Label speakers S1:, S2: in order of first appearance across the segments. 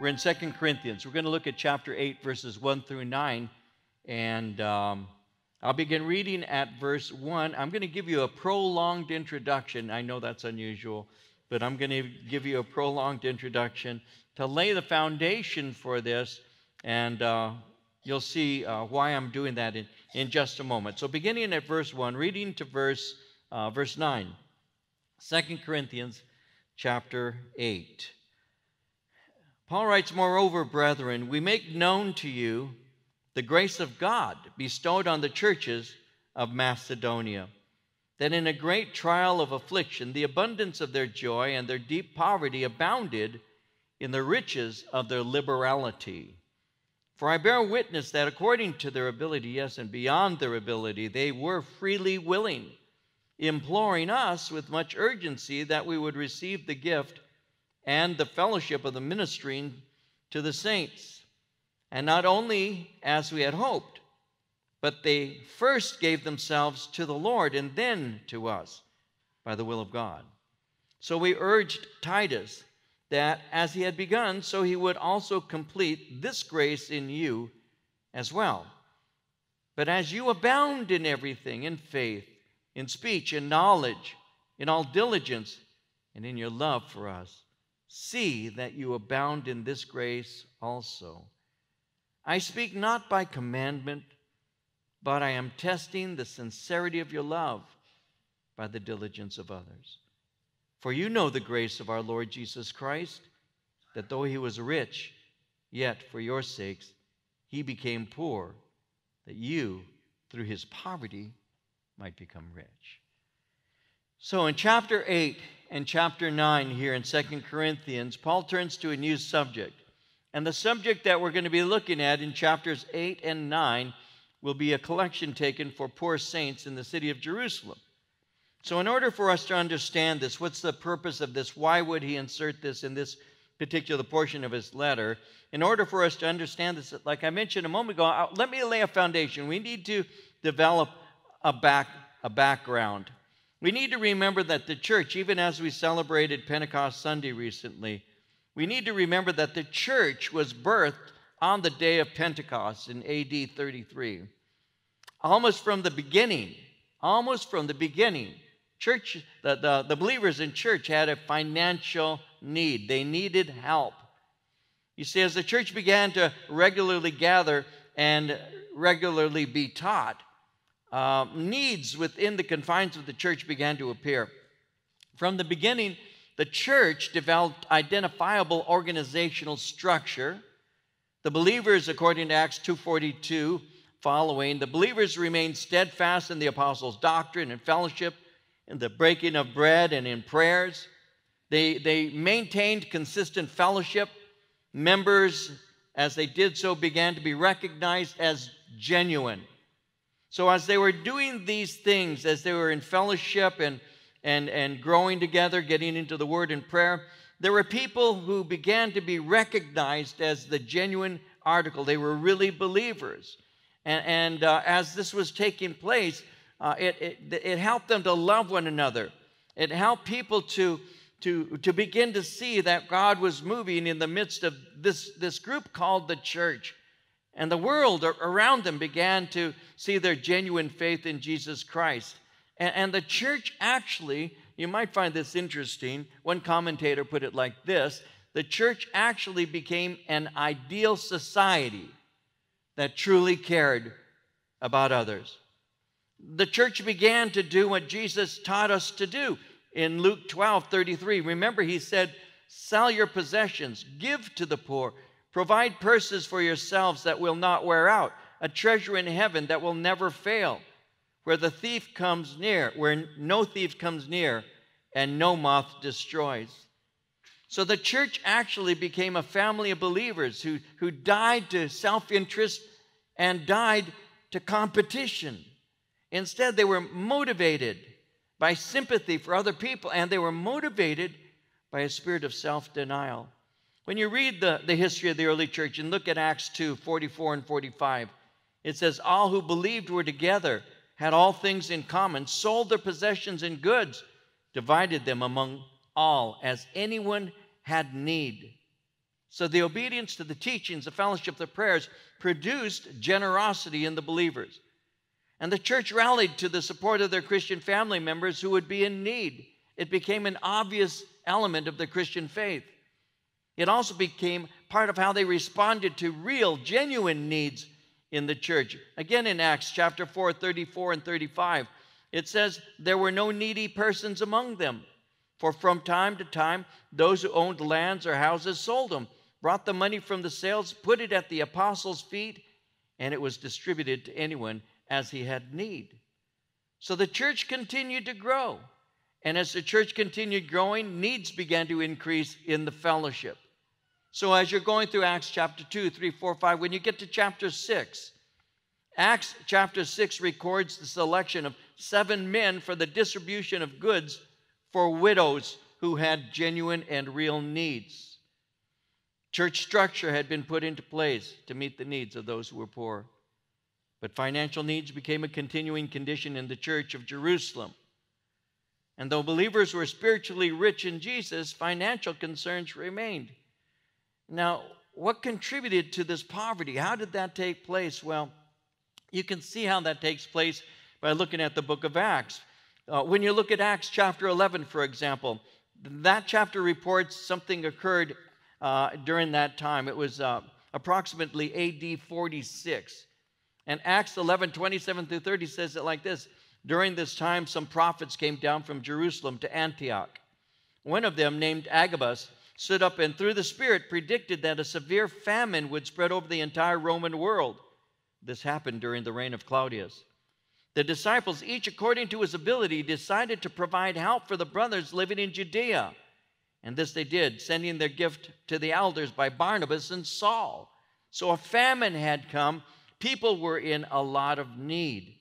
S1: We're in Second Corinthians. We're going to look at chapter 8, verses 1 through 9. And um, I'll begin reading at verse 1. I'm going to give you a prolonged introduction. I know that's unusual, but I'm going to give you a prolonged introduction to lay the foundation for this. And uh, you'll see uh, why I'm doing that in, in just a moment. So, beginning at verse 1, reading to verse, uh, verse 9. 2 Corinthians chapter 8. Paul writes, Moreover, brethren, we make known to you the grace of God bestowed on the churches of Macedonia, that in a great trial of affliction, the abundance of their joy and their deep poverty abounded in the riches of their liberality. For I bear witness that according to their ability, yes, and beyond their ability, they were freely willing, imploring us with much urgency that we would receive the gift and the fellowship of the ministering to the saints. And not only as we had hoped, but they first gave themselves to the Lord and then to us by the will of God. So we urged Titus that as he had begun, so he would also complete this grace in you as well. But as you abound in everything, in faith, in speech, in knowledge, in all diligence, and in your love for us, see that you abound in this grace also. I speak not by commandment, but I am testing the sincerity of your love by the diligence of others. For you know the grace of our Lord Jesus Christ, that though he was rich, yet for your sakes he became poor, that you, through his poverty, might become rich. So in chapter 8, and chapter 9 here in Second Corinthians, Paul turns to a new subject. And the subject that we're going to be looking at in chapters 8 and 9 will be a collection taken for poor saints in the city of Jerusalem. So, in order for us to understand this, what's the purpose of this? Why would he insert this in this particular portion of his letter? In order for us to understand this, like I mentioned a moment ago, uh, let me lay a foundation. We need to develop a, back, a background. We need to remember that the church, even as we celebrated Pentecost Sunday recently, we need to remember that the church was birthed on the day of Pentecost in AD 33. Almost from the beginning, almost from the beginning, church, the, the, the believers in church had a financial need. They needed help. You see, as the church began to regularly gather and regularly be taught, uh, needs within the confines of the church began to appear. From the beginning, the church developed identifiable organizational structure. The believers, according to Acts 2:42, following, the believers remained steadfast in the apostles' doctrine and fellowship, in the breaking of bread and in prayers. They, they maintained consistent fellowship. Members, as they did so, began to be recognized as genuine. So, as they were doing these things, as they were in fellowship and, and, and growing together, getting into the word and prayer, there were people who began to be recognized as the genuine article. They were really believers. And, and uh, as this was taking place, uh, it, it, it helped them to love one another. It helped people to, to, to begin to see that God was moving in the midst of this, this group called the church. And the world around them began to see their genuine faith in Jesus Christ. And, and the church actually, you might find this interesting, one commentator put it like this the church actually became an ideal society that truly cared about others. The church began to do what Jesus taught us to do in Luke 12 33. Remember, he said, Sell your possessions, give to the poor Provide purses for yourselves that will not wear out, a treasure in heaven that will never fail, where the thief comes near, where no thief comes near, and no moth destroys. So the church actually became a family of believers who, who died to self interest and died to competition. Instead, they were motivated by sympathy for other people, and they were motivated by a spirit of self denial. When you read the, the history of the early church and look at Acts 2 44 and 45, it says, All who believed were together, had all things in common, sold their possessions and goods, divided them among all as anyone had need. So the obedience to the teachings, the fellowship, the prayers produced generosity in the believers. And the church rallied to the support of their Christian family members who would be in need. It became an obvious element of the Christian faith. It also became part of how they responded to real, genuine needs in the church. Again, in Acts chapter 4, 34 and 35, it says, There were no needy persons among them. For from time to time, those who owned lands or houses sold them, brought the money from the sales, put it at the apostles' feet, and it was distributed to anyone as he had need. So the church continued to grow. And as the church continued growing, needs began to increase in the fellowship. So as you're going through Acts chapter 2, 3, 4, 5, when you get to chapter 6, Acts chapter 6 records the selection of seven men for the distribution of goods for widows who had genuine and real needs. Church structure had been put into place to meet the needs of those who were poor. But financial needs became a continuing condition in the church of Jerusalem. And though believers were spiritually rich in Jesus, financial concerns remained. Now, what contributed to this poverty? How did that take place? Well, you can see how that takes place by looking at the book of Acts. Uh, when you look at Acts chapter 11, for example, that chapter reports something occurred uh, during that time. It was uh, approximately AD 46. And Acts 11, 27 through 30 says it like this During this time, some prophets came down from Jerusalem to Antioch. One of them, named Agabus, stood up and through the Spirit predicted that a severe famine would spread over the entire Roman world. This happened during the reign of Claudius. The disciples, each according to his ability, decided to provide help for the brothers living in Judea. And this they did, sending their gift to the elders by Barnabas and Saul. So a famine had come. People were in a lot of need.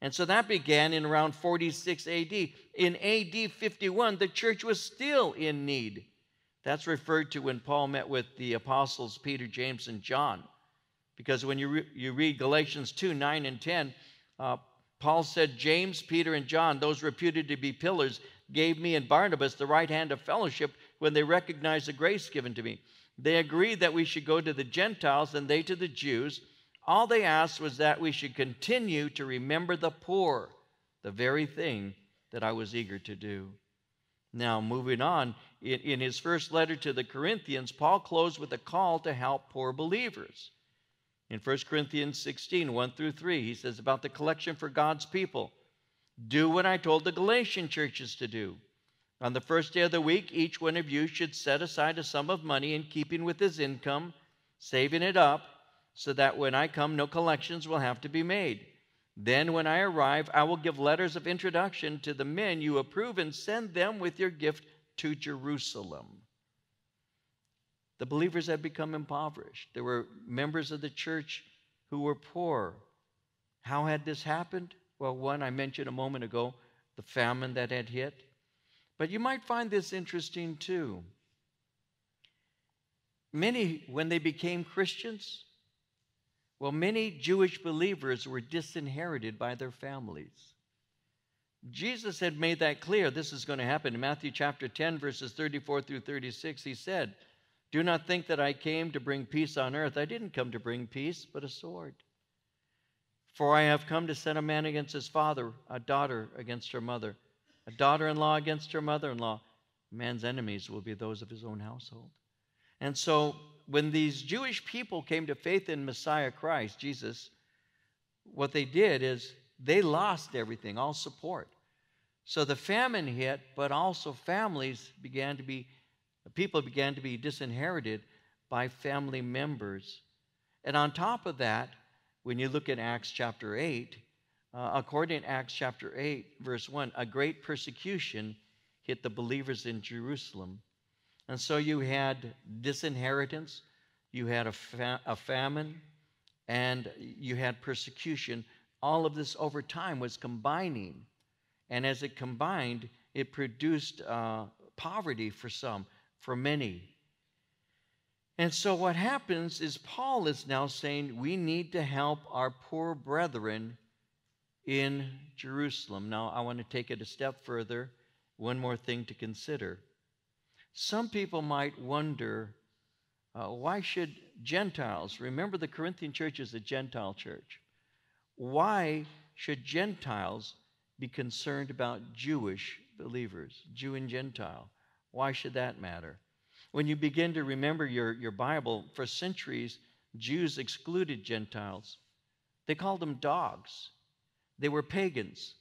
S1: And so that began in around 46 AD. In AD 51, the church was still in need. That's referred to when Paul met with the apostles Peter, James, and John. Because when you, re- you read Galatians 2 9 and 10, uh, Paul said, James, Peter, and John, those reputed to be pillars, gave me and Barnabas the right hand of fellowship when they recognized the grace given to me. They agreed that we should go to the Gentiles and they to the Jews. All they asked was that we should continue to remember the poor, the very thing that I was eager to do. Now, moving on, in, in his first letter to the Corinthians, Paul closed with a call to help poor believers. In 1 Corinthians 16, 1 through 3, he says about the collection for God's people Do what I told the Galatian churches to do. On the first day of the week, each one of you should set aside a sum of money in keeping with his income, saving it up, so that when I come, no collections will have to be made. Then, when I arrive, I will give letters of introduction to the men you approve and send them with your gift to Jerusalem. The believers had become impoverished. There were members of the church who were poor. How had this happened? Well, one I mentioned a moment ago the famine that had hit. But you might find this interesting too. Many, when they became Christians, well, many Jewish believers were disinherited by their families. Jesus had made that clear. This is going to happen. In Matthew chapter 10, verses 34 through 36, he said, Do not think that I came to bring peace on earth. I didn't come to bring peace, but a sword. For I have come to set a man against his father, a daughter against her mother, a daughter in law against her mother in law. Man's enemies will be those of his own household. And so, when these Jewish people came to faith in Messiah Christ, Jesus, what they did is they lost everything, all support. So the famine hit, but also families began to be, people began to be disinherited by family members. And on top of that, when you look at Acts chapter 8, uh, according to Acts chapter 8, verse 1, a great persecution hit the believers in Jerusalem. And so you had disinheritance, you had a, fa- a famine, and you had persecution. All of this over time was combining and as it combined, it produced uh, poverty for some, for many. And so what happens is Paul is now saying we need to help our poor brethren in Jerusalem. Now, I want to take it a step further. One more thing to consider. Some people might wonder Uh, why should Gentiles, remember the Corinthian church is a Gentile church, why should Gentiles be concerned about Jewish believers, Jew and Gentile? Why should that matter? When you begin to remember your, your Bible, for centuries, Jews excluded Gentiles. They called them dogs. They were pagans.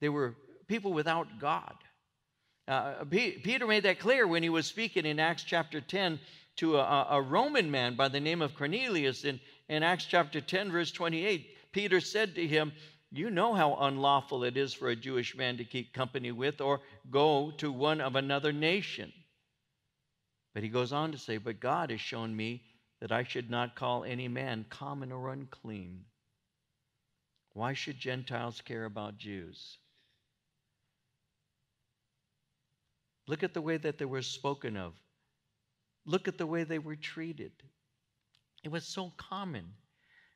S1: They were people without God. Uh, Peter made that clear when he was speaking in Acts chapter 10 to a, a Roman man by the name of Cornelius. In, in Acts chapter 10, verse 28, Peter said to him, You know how unlawful it is for a Jewish man to keep company with or go to one of another nation. But he goes on to say, But God has shown me that I should not call any man common or unclean. Why should Gentiles care about Jews? Look at the way that they were spoken of. Look at the way they were treated. It was so common.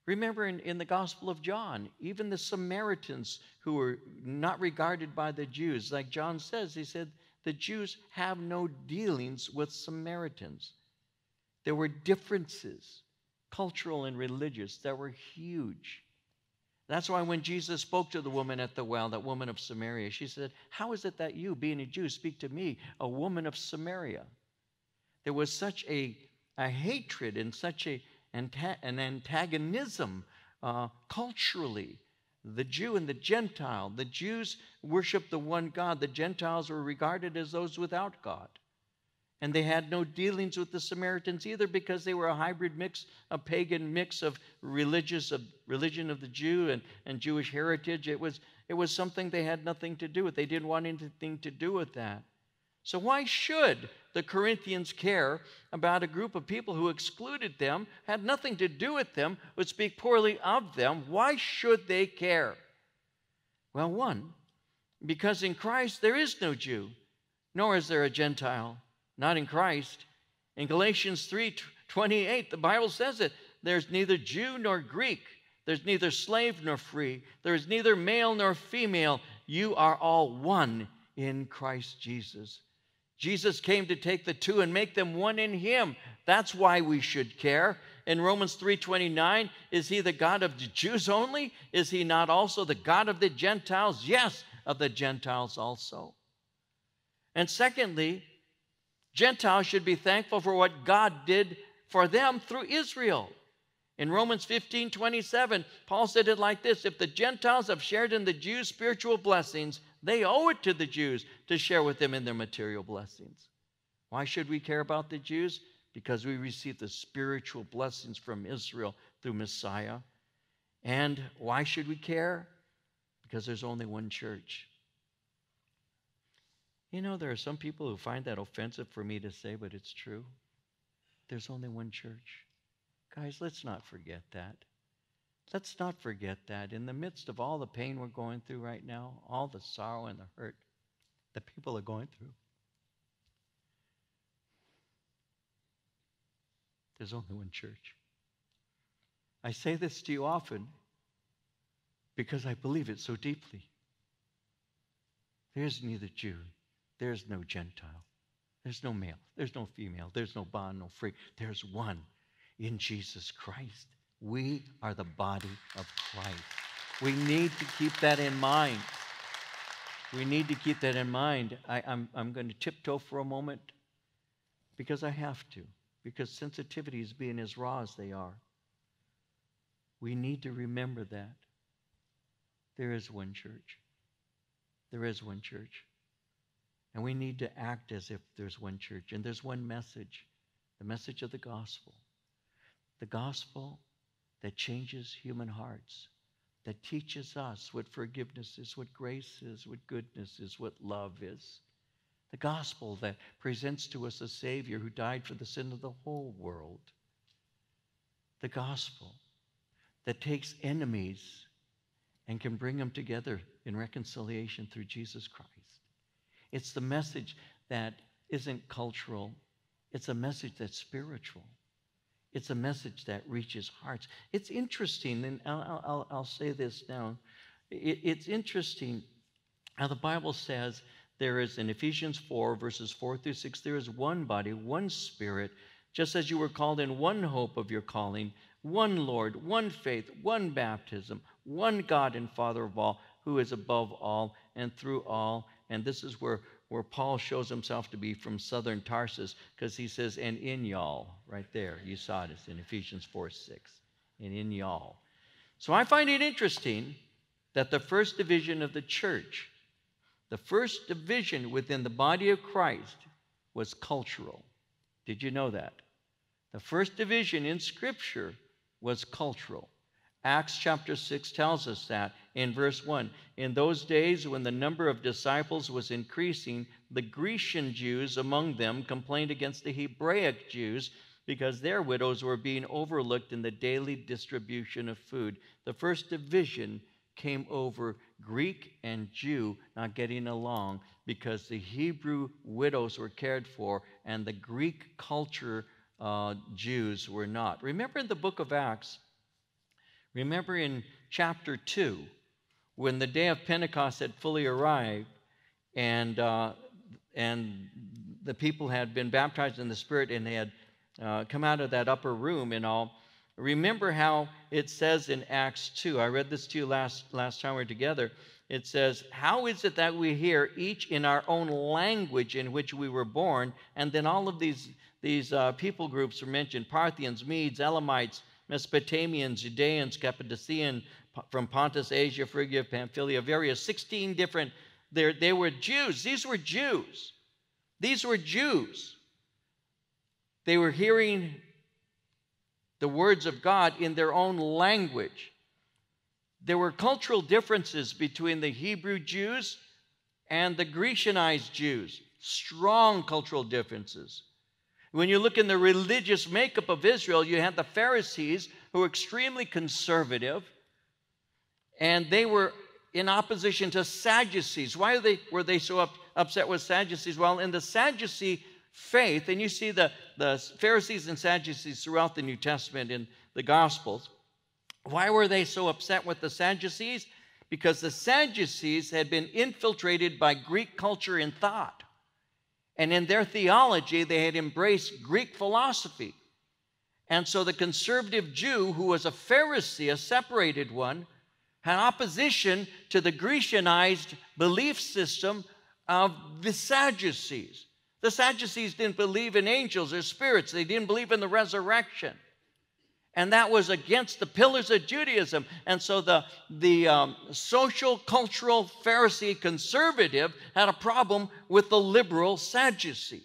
S1: Remember in, in the Gospel of John, even the Samaritans who were not regarded by the Jews, like John says, he said, the Jews have no dealings with Samaritans. There were differences, cultural and religious, that were huge. That's why when Jesus spoke to the woman at the well, that woman of Samaria, she said, How is it that you, being a Jew, speak to me, a woman of Samaria? There was such a, a hatred and such a, an antagonism uh, culturally. The Jew and the Gentile. The Jews worshiped the one God. The Gentiles were regarded as those without God. And they had no dealings with the Samaritans either because they were a hybrid mix, a pagan mix of religious of religion of the Jew and, and Jewish heritage. It was, it was something they had nothing to do with. They didn't want anything to do with that. So why should the Corinthians care about a group of people who excluded them, had nothing to do with them, would speak poorly of them? Why should they care? Well, one, because in Christ there is no Jew, nor is there a Gentile not in Christ. In Galatians 3 28, the Bible says it there's neither Jew nor Greek, there's neither slave nor free, there's neither male nor female. You are all one in Christ Jesus. Jesus came to take the two and make them one in him. That's why we should care. In Romans 3:29, is he the God of the Jews only? Is he not also the God of the Gentiles? Yes, of the Gentiles also. And secondly, Gentiles should be thankful for what God did for them through Israel. In Romans 15 27, Paul said it like this If the Gentiles have shared in the Jews' spiritual blessings, they owe it to the Jews to share with them in their material blessings. Why should we care about the Jews? Because we receive the spiritual blessings from Israel through Messiah. And why should we care? Because there's only one church. You know, there are some people who find that offensive for me to say, but it's true. There's only one church. Guys, let's not forget that. Let's not forget that. In the midst of all the pain we're going through right now, all the sorrow and the hurt that people are going through, there's only one church. I say this to you often because I believe it so deeply. There's neither Jew there's no Gentile. There's no male. There's no female. There's no bond, no free. There's one in Jesus Christ. We are the body of Christ. We need to keep that in mind. We need to keep that in mind. I, am I'm, I'm going to tiptoe for a moment because I have to, because sensitivities being as raw as they are. We need to remember that. There is one church. There is one church. And we need to act as if there's one church and there's one message the message of the gospel. The gospel that changes human hearts, that teaches us what forgiveness is, what grace is, what goodness is, what love is. The gospel that presents to us a Savior who died for the sin of the whole world. The gospel that takes enemies and can bring them together in reconciliation through Jesus Christ. It's the message that isn't cultural, it's a message that's spiritual. It's a message that reaches hearts. It's interesting, and I'll, I'll, I'll say this now. It, it's interesting how the Bible says there is in Ephesians 4, verses 4 through 6, there is one body, one spirit, just as you were called in one hope of your calling, one Lord, one faith, one baptism, one God and Father of all, who is above all and through all. And this is where, where Paul shows himself to be from southern Tarsus, because he says, and in y'all, right there. You saw this in Ephesians 4 6. And in y'all. So I find it interesting that the first division of the church, the first division within the body of Christ, was cultural. Did you know that? The first division in Scripture was cultural. Acts chapter 6 tells us that in verse 1. In those days, when the number of disciples was increasing, the Grecian Jews among them complained against the Hebraic Jews because their widows were being overlooked in the daily distribution of food. The first division came over Greek and Jew not getting along because the Hebrew widows were cared for and the Greek culture uh, Jews were not. Remember in the book of Acts, remember in chapter 2, when the day of Pentecost had fully arrived and, uh, and the people had been baptized in the Spirit and they had uh, come out of that upper room and all. Remember how it says in Acts 2, I read this to you last, last time we were together. It says, How is it that we hear each in our own language in which we were born? And then all of these, these uh, people groups are mentioned Parthians, Medes, Elamites, Mesopotamians, Judeans, Cappadocian, from Pontus, Asia, Phrygia, Pamphylia, various 16 different, there. they were Jews. These were Jews. These were Jews. They were hearing the words of God in their own language. There were cultural differences between the Hebrew Jews and the Grecianized Jews, strong cultural differences. When you look in the religious makeup of Israel, you had the Pharisees who were extremely conservative, and they were in opposition to Sadducees. Why they, were they so up, upset with Sadducees? Well, in the Sadducee faith, and you see the, the Pharisees and Sadducees throughout the New Testament in the Gospels, why were they so upset with the Sadducees? Because the Sadducees had been infiltrated by Greek culture and thought. And in their theology, they had embraced Greek philosophy. And so the conservative Jew, who was a Pharisee, a separated one, had opposition to the Grecianized belief system of the Sadducees. The Sadducees didn't believe in angels or spirits, they didn't believe in the resurrection. And that was against the pillars of Judaism. And so the, the um, social, cultural Pharisee conservative had a problem with the liberal Sadducee.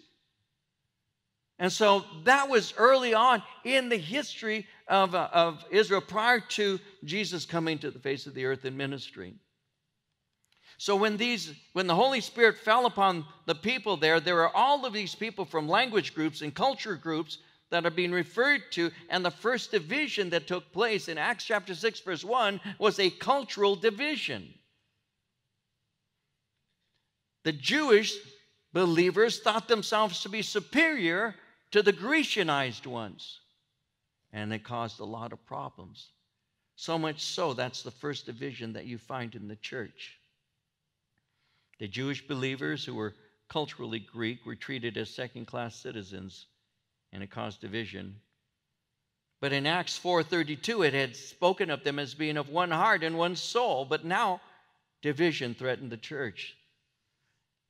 S1: And so that was early on in the history of, uh, of Israel prior to Jesus coming to the face of the earth and ministering. So when these when the Holy Spirit fell upon the people there, there are all of these people from language groups and culture groups that are being referred to, and the first division that took place in Acts chapter 6, verse 1 was a cultural division. The Jewish believers thought themselves to be superior to the Grecianized ones, and it caused a lot of problems. So much so, that's the first division that you find in the church. The Jewish believers who were culturally Greek were treated as second class citizens, and it caused division. But in Acts 4:32 it had spoken of them as being of one heart and one soul, but now division threatened the church.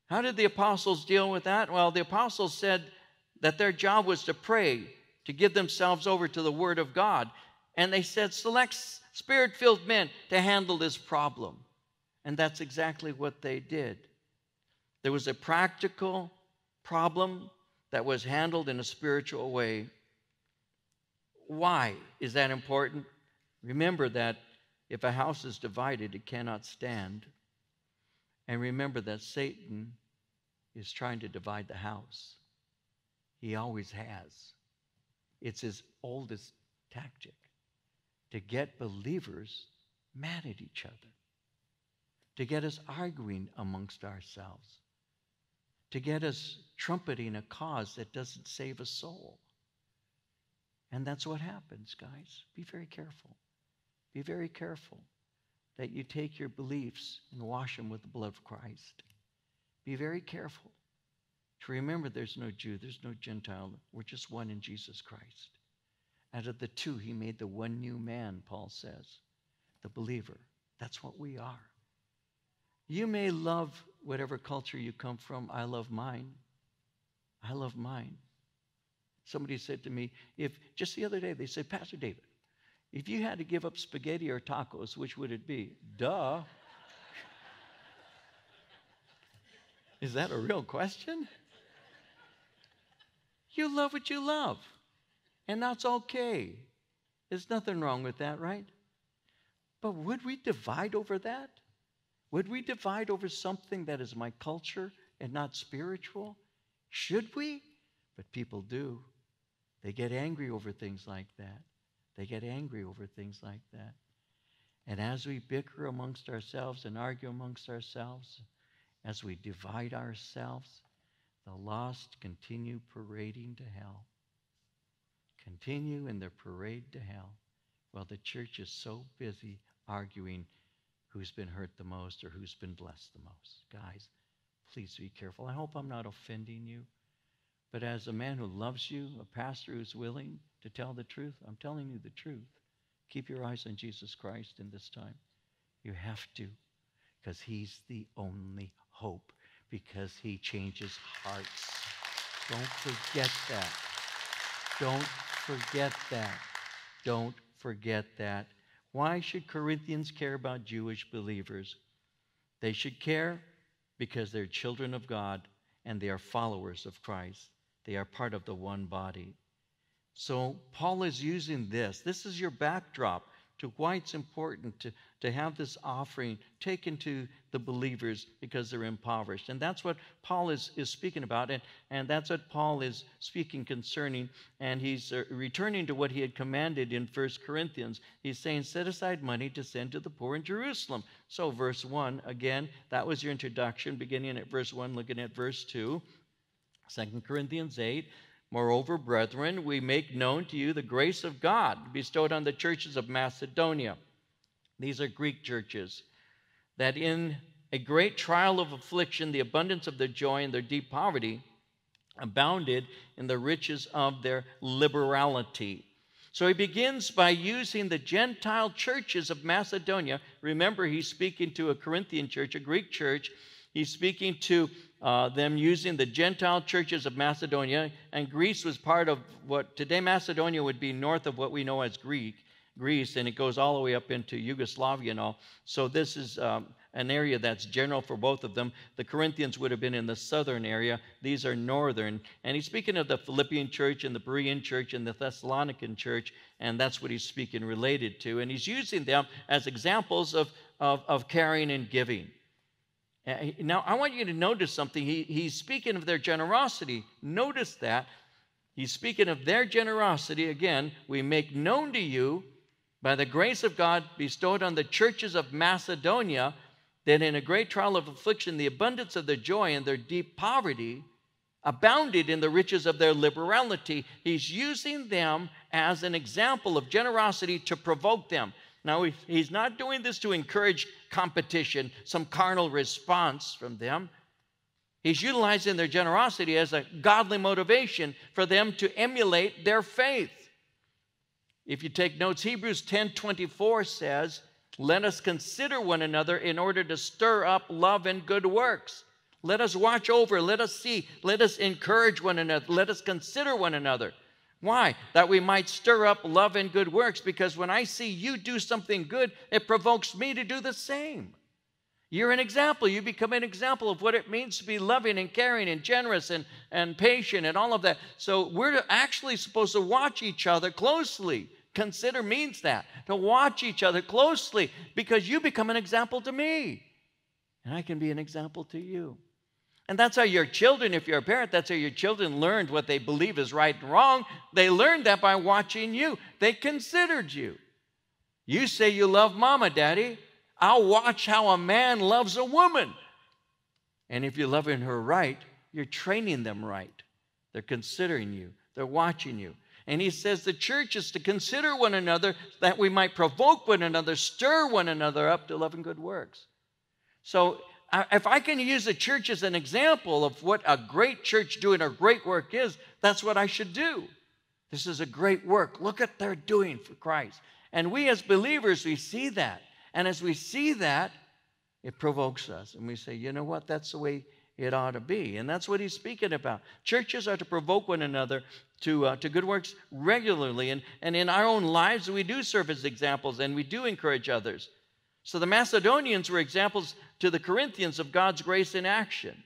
S1: How did the apostles deal with that? Well, the apostles said that their job was to pray, to give themselves over to the word of God, and they said select spirit-filled men to handle this problem. And that's exactly what they did. There was a practical problem that was handled in a spiritual way. Why is that important? Remember that if a house is divided, it cannot stand. And remember that Satan is trying to divide the house. He always has. It's his oldest tactic to get believers mad at each other to get us arguing amongst ourselves, to get us trumpeting a cause that doesn't save a soul. And that's what happens, guys. Be very careful. Be very careful that you take your beliefs and wash them with the blood of Christ. Be very careful to remember there's no Jew, there's no Gentile. We're just one in Jesus Christ. Out of the two, he made the one new man, Paul says, the believer. That's what we are. You may love whatever culture you come from. I love mine. I love mine. Somebody said to me, if just the other day, they said, Pastor David, if you had to give up spaghetti or tacos, which would it be? Duh. Is that a real question? You love what you love, and that's okay. There's nothing wrong with that, right? But would we divide over that? Would we divide over something that is my culture and not spiritual? Should we? But people do. They get angry over things like that. They get angry over things like that. And as we bicker amongst ourselves and argue amongst ourselves, as we divide ourselves, the lost continue parading to hell. Continue in their parade to hell while the church is so busy arguing who's been hurt the most or who's been blessed the most. Guys, please be careful. I hope I'm not offending you. But as a man who loves you, a pastor who's willing to tell the truth, I'm telling you the truth. Keep your eyes on Jesus Christ in this time. You have to, because he's the only hope, because he changes hearts. Don't forget that. Don't forget that. Don't forget that. Why should Corinthians care about Jewish believers? They should care because they're children of God and they are followers of Christ. They are part of the one body. So Paul is using this. This is your backdrop to why it's important to, to have this offering taken to the believers because they're impoverished. And that's what Paul is, is speaking about, and, and that's what Paul is speaking concerning. And he's uh, returning to what he had commanded in First Corinthians. He's saying, Set aside money to send to the poor in Jerusalem. So, verse 1, again, that was your introduction, beginning at verse 1, looking at verse 2. 2 Corinthians 8. Moreover, brethren, we make known to you the grace of God bestowed on the churches of Macedonia. These are Greek churches. That in a great trial of affliction, the abundance of their joy and their deep poverty abounded in the riches of their liberality. So he begins by using the Gentile churches of Macedonia. Remember, he's speaking to a Corinthian church, a Greek church. He's speaking to uh, them using the Gentile churches of Macedonia, and Greece was part of what today Macedonia would be north of what we know as Greek, Greece, and it goes all the way up into Yugoslavia and all. So this is um, an area that's general for both of them. The Corinthians would have been in the southern area; these are northern. And he's speaking of the Philippian church and the Berean church and the Thessalonican church, and that's what he's speaking related to. And he's using them as examples of, of, of caring and giving. Uh, now, I want you to notice something. He, he's speaking of their generosity. Notice that. He's speaking of their generosity. Again, we make known to you by the grace of God bestowed on the churches of Macedonia that in a great trial of affliction, the abundance of their joy and their deep poverty abounded in the riches of their liberality. He's using them as an example of generosity to provoke them. Now, he's not doing this to encourage competition, some carnal response from them. He's utilizing their generosity as a godly motivation for them to emulate their faith. If you take notes, Hebrews 10 24 says, Let us consider one another in order to stir up love and good works. Let us watch over, let us see, let us encourage one another, let us consider one another. Why? That we might stir up love and good works, because when I see you do something good, it provokes me to do the same. You're an example. You become an example of what it means to be loving and caring and generous and, and patient and all of that. So we're actually supposed to watch each other closely. Consider means that to watch each other closely because you become an example to me. And I can be an example to you. And that's how your children, if you're a parent, that's how your children learned what they believe is right and wrong. They learned that by watching you. They considered you. You say you love mama, daddy. I'll watch how a man loves a woman. And if you're loving her right, you're training them right. They're considering you, they're watching you. And he says the church is to consider one another that we might provoke one another, stir one another up to love and good works. So if I can use a church as an example of what a great church doing a great work is, that's what I should do. This is a great work. Look at they're doing for Christ. And we as believers, we see that. And as we see that, it provokes us. And we say, you know what? That's the way it ought to be. And that's what he's speaking about. Churches are to provoke one another to, uh, to good works regularly. And, and in our own lives, we do serve as examples and we do encourage others. So the Macedonians were examples to the Corinthians of God's grace in action.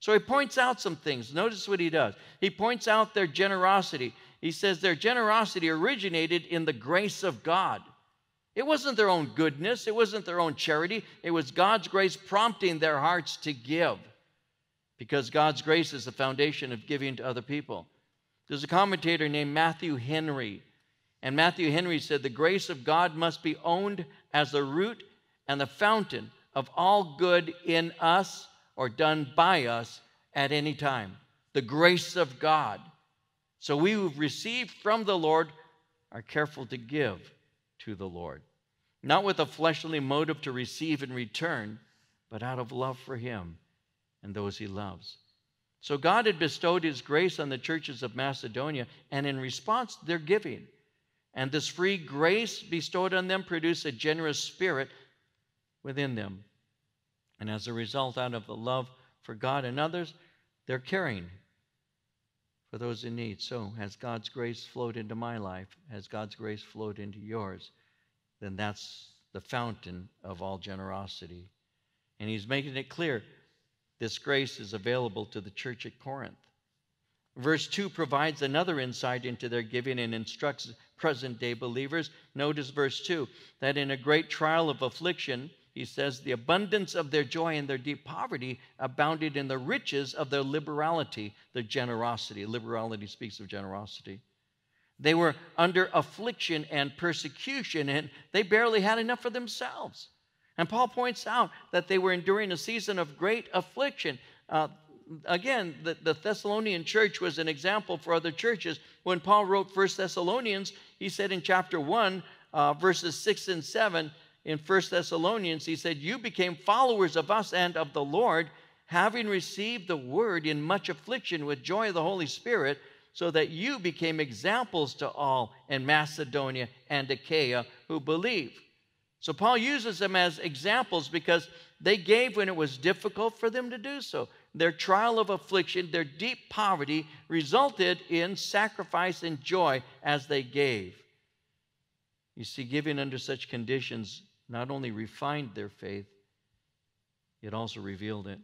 S1: So he points out some things. Notice what he does. He points out their generosity. He says their generosity originated in the grace of God. It wasn't their own goodness, it wasn't their own charity, it was God's grace prompting their hearts to give because God's grace is the foundation of giving to other people. There's a commentator named Matthew Henry, and Matthew Henry said the grace of God must be owned as the root and the fountain of all good in us or done by us at any time. The grace of God. So we who've received from the Lord are careful to give to the Lord, not with a fleshly motive to receive in return, but out of love for Him and those He loves. So God had bestowed His grace on the churches of Macedonia, and in response, they're giving. And this free grace bestowed on them produced a generous spirit within them. And as a result, out of the love for God and others, they're caring for those in need. So, has God's grace flowed into my life? Has God's grace flowed into yours? Then that's the fountain of all generosity. And he's making it clear this grace is available to the church at Corinth. Verse 2 provides another insight into their giving and instructs present day believers. Notice verse 2 that in a great trial of affliction, he says, the abundance of their joy and their deep poverty abounded in the riches of their liberality, their generosity. Liberality speaks of generosity. They were under affliction and persecution, and they barely had enough for themselves. And Paul points out that they were enduring a season of great affliction. Uh, again, the, the, Thessalonian church was an example for other churches. When Paul wrote First Thessalonians, he said in chapter 1, uh, verses 6 and 7, in First Thessalonians, he said, You became followers of us and of the Lord, having received the word in much affliction with joy of the Holy Spirit, so that you became examples to all in Macedonia and Achaia who believe. So Paul uses them as examples because they gave when it was difficult for them to do so. Their trial of affliction, their deep poverty resulted in sacrifice and joy as they gave. You see, giving under such conditions not only refined their faith, it also revealed it.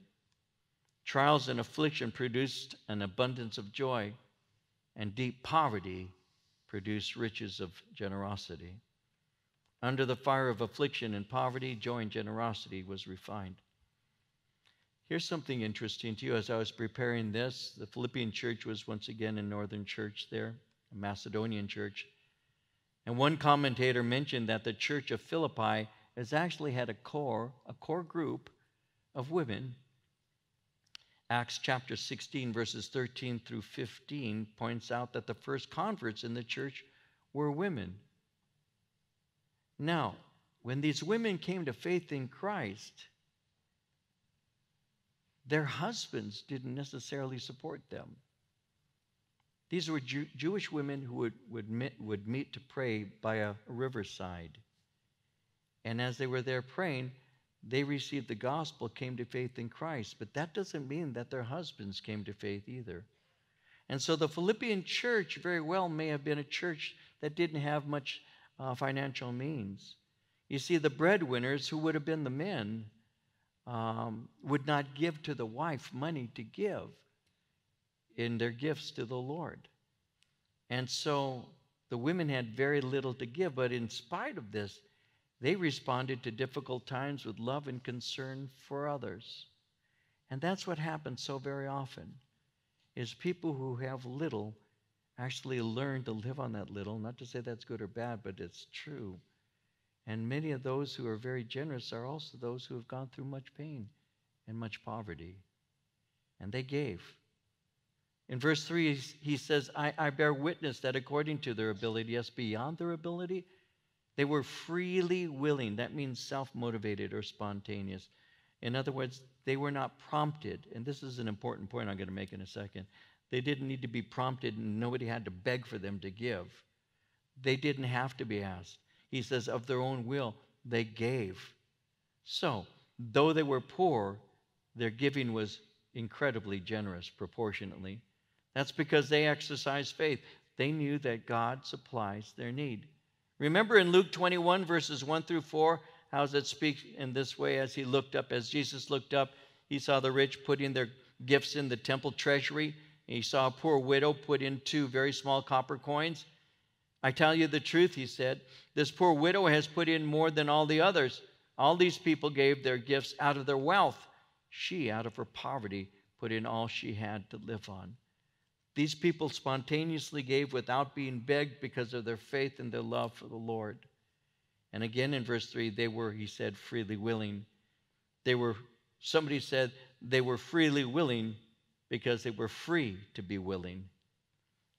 S1: Trials and affliction produced an abundance of joy, and deep poverty produced riches of generosity. Under the fire of affliction and poverty, joy and generosity was refined. Here's something interesting to you. As I was preparing this, the Philippian church was once again in northern church there, a Macedonian church. And one commentator mentioned that the church of Philippi has actually had a core, a core group of women. Acts chapter 16, verses 13 through 15, points out that the first converts in the church were women. Now, when these women came to faith in Christ, their husbands didn't necessarily support them. These were Jew- Jewish women who would, would, meet, would meet to pray by a riverside. And as they were there praying, they received the gospel, came to faith in Christ. But that doesn't mean that their husbands came to faith either. And so the Philippian church very well may have been a church that didn't have much uh, financial means. You see, the breadwinners, who would have been the men, um, would not give to the wife money to give in their gifts to the Lord. And so the women had very little to give, but in spite of this, they responded to difficult times with love and concern for others. And that's what happens so very often is people who have little actually learn to live on that little. Not to say that's good or bad, but it's true. And many of those who are very generous are also those who have gone through much pain and much poverty. And they gave. In verse 3, he says, I, I bear witness that according to their ability, yes, beyond their ability, they were freely willing. That means self motivated or spontaneous. In other words, they were not prompted. And this is an important point I'm going to make in a second. They didn't need to be prompted, and nobody had to beg for them to give. They didn't have to be asked. He says, of their own will, they gave. So, though they were poor, their giving was incredibly generous proportionately. That's because they exercised faith. They knew that God supplies their need. Remember in Luke 21, verses 1 through 4, how does it speak in this way as he looked up, as Jesus looked up, he saw the rich putting their gifts in the temple treasury. He saw a poor widow put in two very small copper coins. I tell you the truth, he said. This poor widow has put in more than all the others. All these people gave their gifts out of their wealth. She, out of her poverty, put in all she had to live on. These people spontaneously gave without being begged because of their faith and their love for the Lord. And again in verse 3, they were, he said, freely willing. They were, somebody said, they were freely willing because they were free to be willing.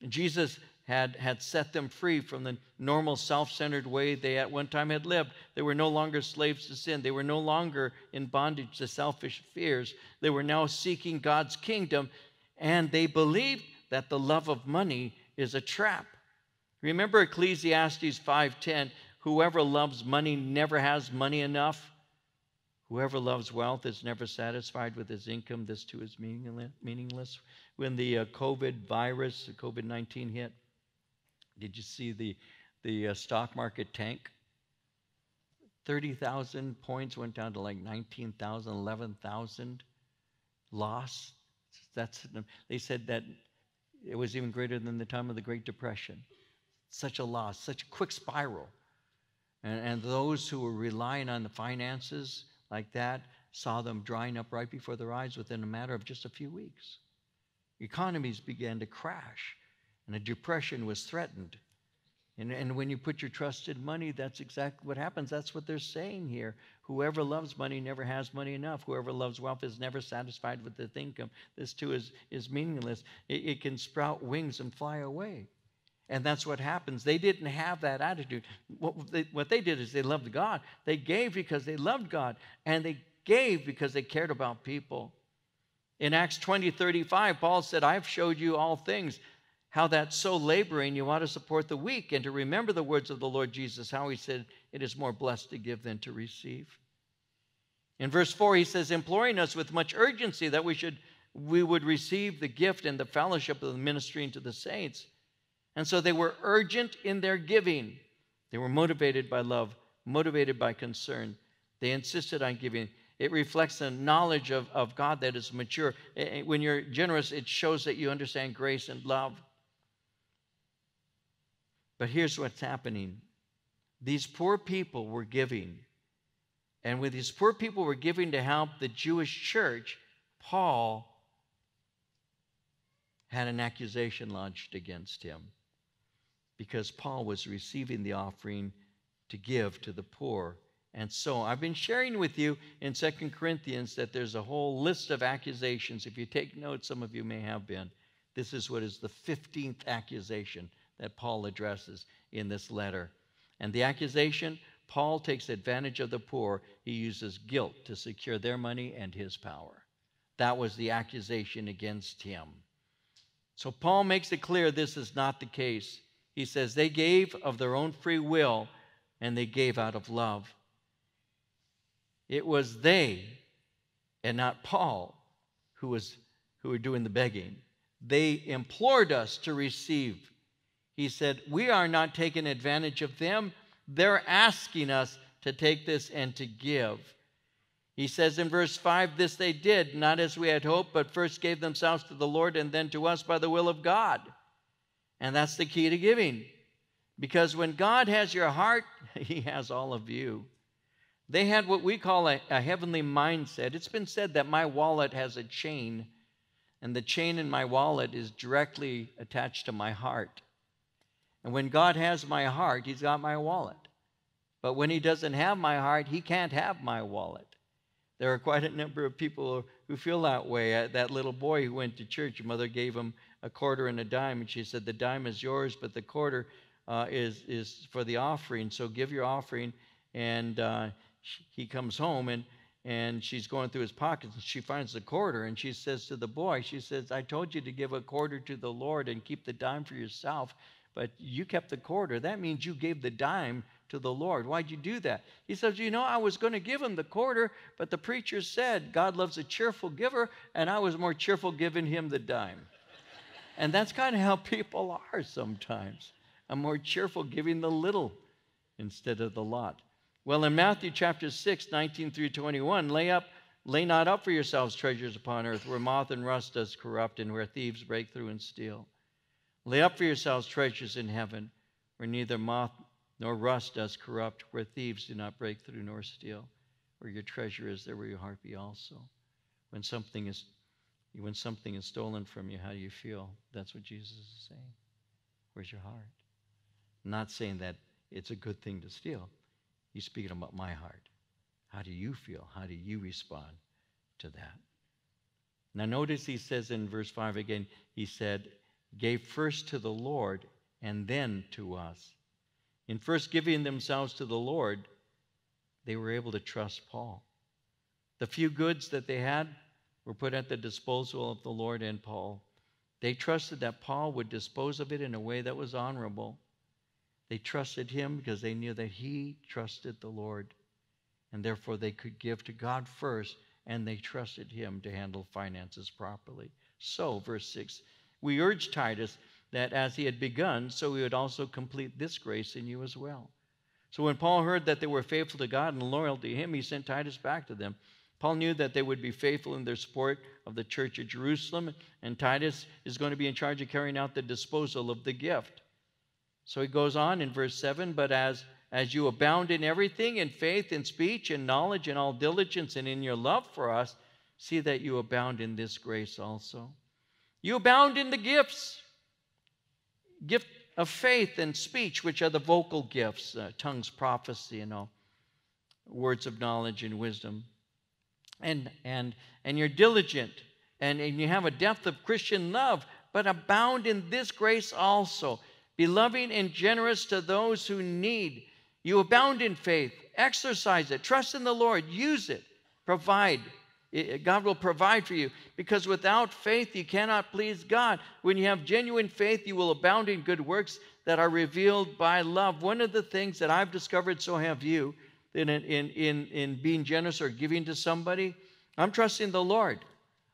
S1: And Jesus had, had set them free from the normal self centered way they at one time had lived. They were no longer slaves to sin. They were no longer in bondage to selfish fears. They were now seeking God's kingdom, and they believed that the love of money is a trap. Remember Ecclesiastes 5:10, whoever loves money never has money enough. Whoever loves wealth is never satisfied with his income. This too is meaningless. When the uh, COVID virus, COVID 19 hit, did you see the, the uh, stock market tank? 30,000 points went down to like 19,000, 11,000 loss. That's, they said that it was even greater than the time of the Great Depression. Such a loss, such a quick spiral. And, and those who were relying on the finances like that saw them drying up right before their eyes within a matter of just a few weeks. Economies began to crash, and a depression was threatened. And, and when you put your trust in money, that's exactly what happens. That's what they're saying here. Whoever loves money never has money enough. Whoever loves wealth is never satisfied with its income. This too is, is meaningless. It, it can sprout wings and fly away. And that's what happens. They didn't have that attitude. What they, what they did is they loved God. They gave because they loved God, and they gave because they cared about people. In Acts 20 35, Paul said, I've showed you all things how that so laboring you ought to support the weak and to remember the words of the Lord Jesus, how he said, It is more blessed to give than to receive. In verse 4, he says, imploring us with much urgency that we should we would receive the gift and the fellowship of the ministering to the saints. And so they were urgent in their giving. They were motivated by love, motivated by concern. They insisted on giving. It reflects a knowledge of, of God that is mature. When you're generous, it shows that you understand grace and love. But here's what's happening these poor people were giving. And when these poor people were giving to help the Jewish church, Paul had an accusation lodged against him because Paul was receiving the offering to give to the poor. And so I've been sharing with you in Second Corinthians that there's a whole list of accusations. If you take notes, some of you may have been. This is what is the 15th accusation that Paul addresses in this letter. And the accusation Paul takes advantage of the poor. He uses guilt to secure their money and his power. That was the accusation against him. So Paul makes it clear this is not the case. He says they gave of their own free will and they gave out of love. It was they and not Paul who was who were doing the begging. They implored us to receive he said, We are not taking advantage of them. They're asking us to take this and to give. He says in verse 5 This they did, not as we had hoped, but first gave themselves to the Lord and then to us by the will of God. And that's the key to giving. Because when God has your heart, He has all of you. They had what we call a, a, heavenly mindset. It's been said that my wallet has a chain, and the chain in my wallet is directly attached to my heart. And when God has my heart, He's got my wallet. But when He doesn't have my heart, He can't have my wallet. There are quite a number of people who feel that way. Uh, that little boy who went to church, mother gave him a quarter and a dime, and she said, The dime is yours, but the quarter uh, is, is for the offering. So give your offering. And uh, he comes home, and, and she's going through his pockets and she finds the quarter and she says to the boy, she says, I told you to give a quarter to the Lord and keep the dime for yourself, but you kept the quarter. That means you gave the dime to the Lord. Why'd you do that? He says, You know, I was going to give him the quarter, but the preacher said God loves a cheerful giver, and I was more cheerful giving him the dime. and that's kind of how people are sometimes. I'm more cheerful giving the little instead of the lot. Well, in Matthew chapter 6, 19 through 21, lay up, lay not up for yourselves treasures upon earth, where moth and rust does corrupt, and where thieves break through and steal. Lay up for yourselves treasures in heaven, where neither moth nor rust does corrupt, where thieves do not break through nor steal. Where your treasure is, there will your heart be also. When something is when something is stolen from you, how do you feel? That's what Jesus is saying. Where's your heart? not saying that it's a good thing to steal. He's speaking about my heart. How do you feel? How do you respond to that? Now, notice he says in verse 5 again, he said, gave first to the Lord and then to us. In first giving themselves to the Lord, they were able to trust Paul. The few goods that they had were put at the disposal of the Lord and Paul. They trusted that Paul would dispose of it in a way that was honorable. They trusted him because they knew that he trusted the Lord, and therefore they could give to God first, and they trusted him to handle finances properly. So, verse 6 we urge Titus that as he had begun, so he would also complete this grace in you as well. So when Paul heard that they were faithful to God and loyal to him, he sent Titus back to them. Paul knew that they would be faithful in their support of the church at Jerusalem, and Titus is going to be in charge of carrying out the disposal of the gift. So he goes on in verse 7 But as, as you abound in everything, in faith, in speech, in knowledge, in all diligence, and in your love for us, see that you abound in this grace also. You abound in the gifts gift of faith and speech, which are the vocal gifts, uh, tongues, prophecy, and all, words of knowledge and wisdom. And, and, and you're diligent, and, and you have a depth of Christian love, but abound in this grace also. Be loving and generous to those who need. You abound in faith. Exercise it. Trust in the Lord. Use it. Provide. God will provide for you because without faith you cannot please God. When you have genuine faith, you will abound in good works that are revealed by love. One of the things that I've discovered, so have you, in, in, in, in being generous or giving to somebody, I'm trusting the Lord.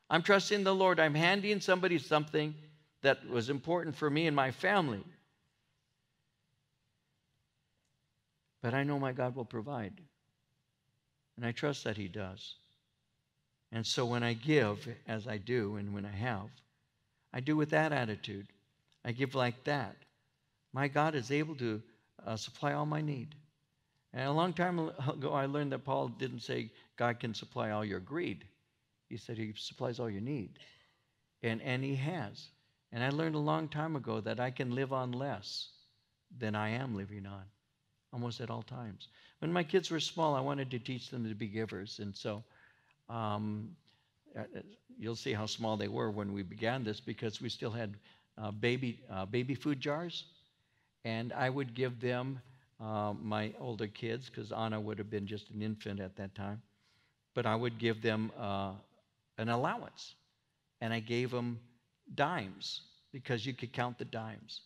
S1: I'm trusting the Lord. I'm handing somebody something that was important for me and my family. But I know my God will provide. And I trust that He does. And so when I give, as I do and when I have, I do with that attitude. I give like that. My God is able to uh, supply all my need. And a long time ago, I learned that Paul didn't say God can supply all your greed. He said he supplies all your need. And, and he has. And I learned a long time ago that I can live on less than I am living on almost at all times. When my kids were small, I wanted to teach them to be givers. And so um, uh, uh, you'll see how small they were when we began this because we still had uh, baby, uh, baby food jars. And I would give them uh, my older kids, because Anna would have been just an infant at that time, but I would give them uh, an allowance. And I gave them dimes because you could count the dimes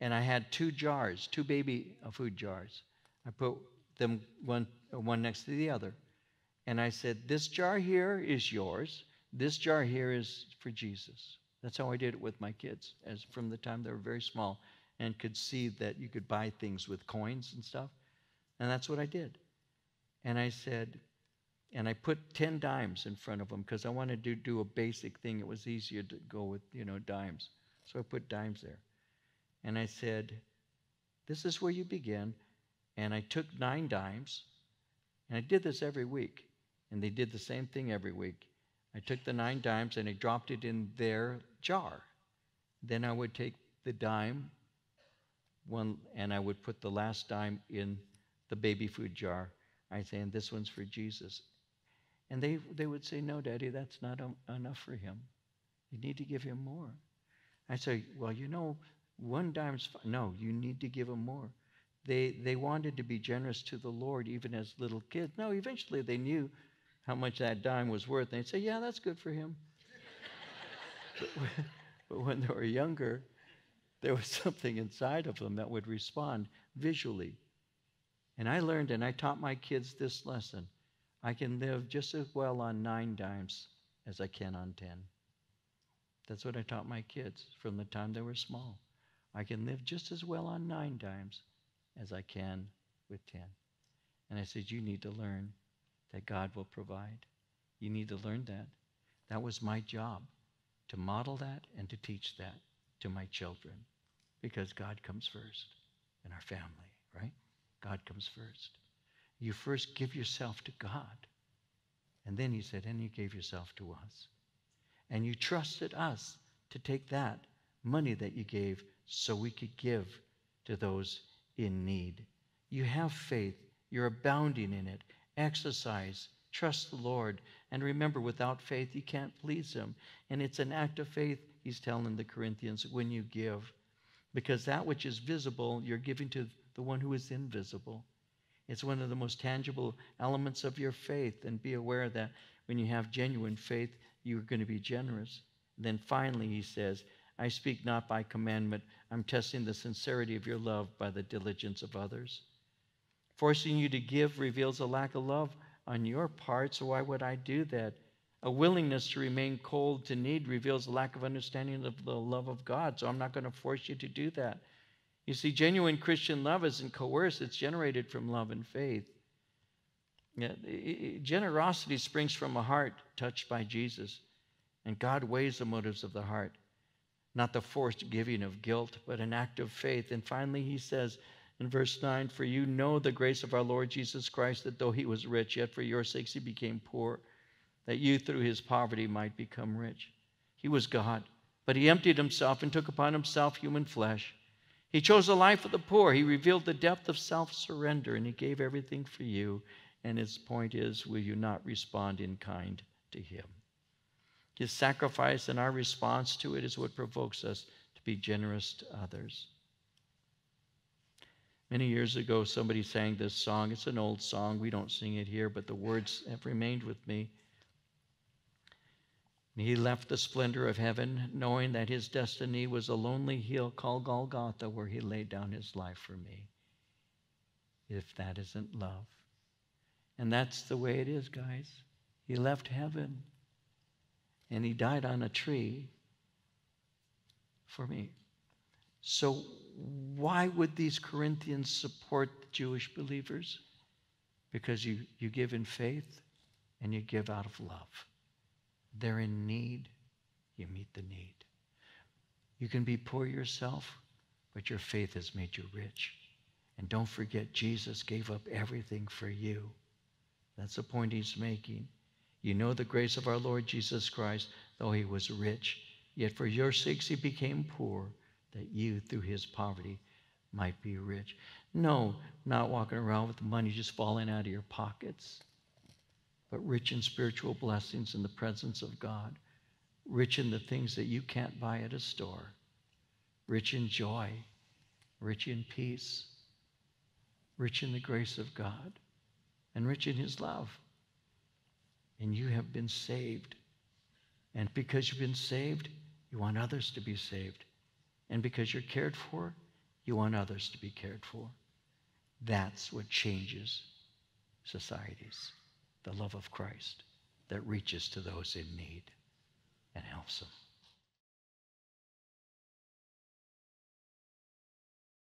S1: and I had two jars, two baby food jars. I put them one, one next to the other. And I said, This jar here is yours. This jar here is for Jesus. That's how I did it with my kids, as from the time they were very small and could see that you could buy things with coins and stuff. And that's what I did. And I said, and I put 10 dimes in front of them because I wanted to do a basic thing. It was easier to go with, you know, dimes. So I put dimes there. And I said, This is where you begin. And I took nine dimes, and I did this every week. And they did the same thing every week. I took the nine dimes and I dropped it in their jar. Then I would take the dime, one, and I would put the last dime in the baby food jar. I say, and this one's for Jesus. And they, they would say, No, Daddy, that's not enough for him. You need to give him more. I say, Well, you know, one dime's fine. No, you need to give him more. They, they wanted to be generous to the Lord even as little kids. No, eventually they knew how much that dime was worth. And they'd say, Yeah, that's good for him. but when they were younger, there was something inside of them that would respond visually. And I learned and I taught my kids this lesson I can live just as well on nine dimes as I can on ten. That's what I taught my kids from the time they were small. I can live just as well on nine dimes as I can with ten. And I said, You need to learn that God will provide. You need to learn that. That was my job to model that and to teach that to my children because God comes first in our family, right? God comes first. You first give yourself to God. And then he said, and you gave yourself to us. And you trusted us to take that money that you gave so we could give to those in need. You have faith. You're abounding in it. Exercise. Trust the Lord. And remember, without faith, you can't please Him. And it's an act of faith, he's telling the Corinthians, when you give. Because that which is visible, you're giving to the one who is invisible. It's one of the most tangible elements of your faith. And be aware that when you have genuine faith, you're going to be generous. And then finally, he says, I speak not by commandment. I'm testing the sincerity of your love by the diligence of others. Forcing you to give reveals a lack of love on your part, so why would I do that? A willingness to remain cold to need reveals a lack of understanding of the love of God, so I'm not going to force you to do that. You see, genuine Christian love isn't coerced, it's generated from love and faith. Yeah, generosity springs from a heart touched by Jesus, and God weighs the motives of the heart, not the forced giving of guilt, but an act of faith. And finally, he says in verse 9, For you know the grace of our Lord Jesus Christ, that though he was rich, yet for your sakes he became poor, that you through his poverty might become rich. He was God, but he emptied himself and took upon himself human flesh he chose a life of the poor. He revealed the depth of self surrender, and He gave everything for you. And His point is will you not respond in kind to Him? His sacrifice and our response to it is what provokes us to be generous to others. Many years ago, somebody sang this song. It's an old song. We don't sing it here, but the words have remained with me. He left the splendor of heaven, knowing that his destiny was a lonely hill called Golgotha, where he laid down his life for me. If that isn't love. And that's the way it is, guys. He left heaven and he died on a tree for me. So, why would these Corinthians support Jewish believers? Because you, you give in faith and you give out of love. They're in need, you meet the need. You can be poor yourself, but your faith has made you rich. And don't forget, Jesus gave up everything for you. That's the point he's making. You know the grace of our Lord Jesus Christ, though he was rich, yet for your sakes he became poor, that you, through his poverty, might be rich. No, not walking around with the money just falling out of your pockets but rich in spiritual blessings in the presence of God, rich in the things that you can't buy at a store, rich in joy, rich in peace, rich in the grace of God, and rich in His love. And you have been saved. And because you've been saved, you want others to be saved. And because you're cared for, you want others to be cared for. That's what changes societies the love of Christ that reaches to those in need and helps them.